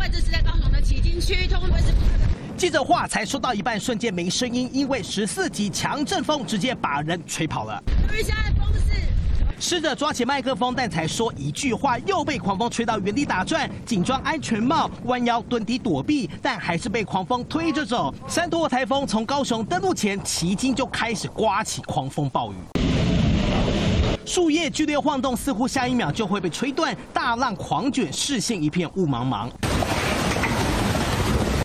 位置是在高雄的旗津区，通位置。记者话才说到一半，瞬间没声音，因为十四级强阵风直接把人吹跑了。由于现在风势。试着抓起麦克风，但才说一句话，又被狂风吹到原地打转，紧装安全帽，弯腰蹲低躲避，但还是被狂风推着走。三多台风从高雄登陆前，旗津就开始刮起狂风暴雨，树叶剧烈晃动，似乎下一秒就会被吹断，大浪狂卷，视线一片雾茫茫。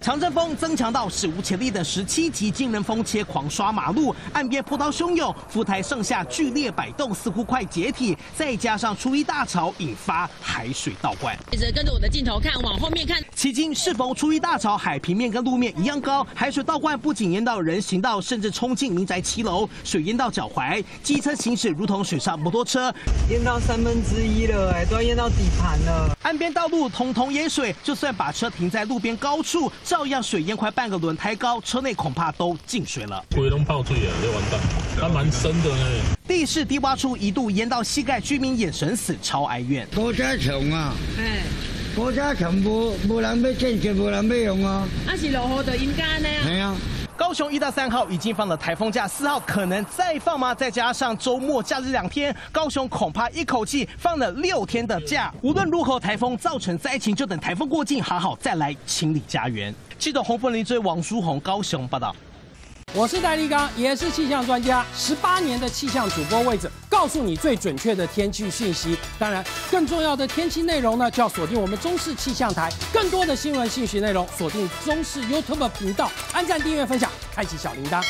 强阵风增强到史无前例的十七级惊人风切狂刷马路，岸边波涛汹涌，浮台上下剧烈摆动，似乎快解体。再加上初一大潮，引发海水倒灌。一直跟着我的镜头看，往后面看。迄今是否初一大潮，海平面跟路面一样高？海水倒灌不仅淹到人行道，甚至冲进民宅七楼，水淹到脚踝。机车行驶如同水上摩托车，淹到三分之一了，哎，都要淹到底盘了。岸边道路通通淹水，就算把车停在路边高处。照样水淹快半个轮胎高，车内恐怕都进水了。鬼龙泡水啊，这完蛋，还蛮深的呢。地势低洼处一度淹到膝盖，居民眼神死，超哀怨。国家穷啊，哎，国家穷无无人要建设，无人要用啊。啊是落雨就应该呢。系啊。高雄一到三号已经放了台风假，四号可能再放吗？再加上周末假日两天，高雄恐怕一口气放了六天的假。无论如何，台风造成灾情，就等台风过境，好好再来清理家园。记者洪凤林追王书红高雄报道。我是戴立刚，也是气象专家，十八年的气象主播位置，告诉你最准确的天气信息。当然，更重要的天气内容呢，就要锁定我们中视气象台。更多的新闻信息内容，锁定中视 YouTube 频道，按赞、订阅、分享，开启小铃铛。